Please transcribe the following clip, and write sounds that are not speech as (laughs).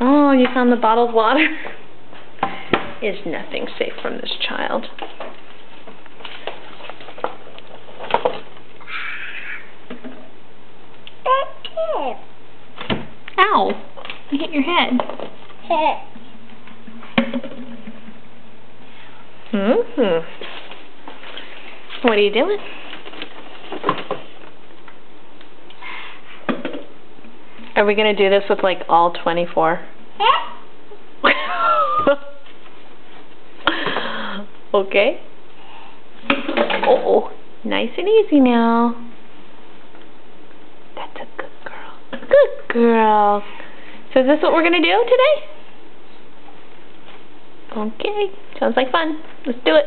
Oh, you found the bottled water? Is nothing safe from this child. Ow! You hit your head. Mm-hmm. What are you doing? Are we going to do this with like all 24? (laughs) okay. Oh, nice and easy now. That's a good girl. Good girl. So is this what we're going to do today? Okay. Sounds like fun. Let's do it.